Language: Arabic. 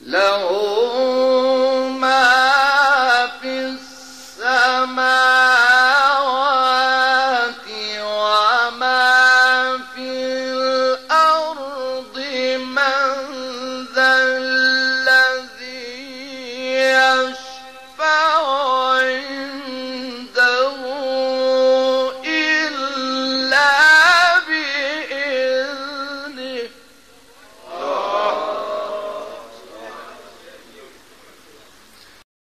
له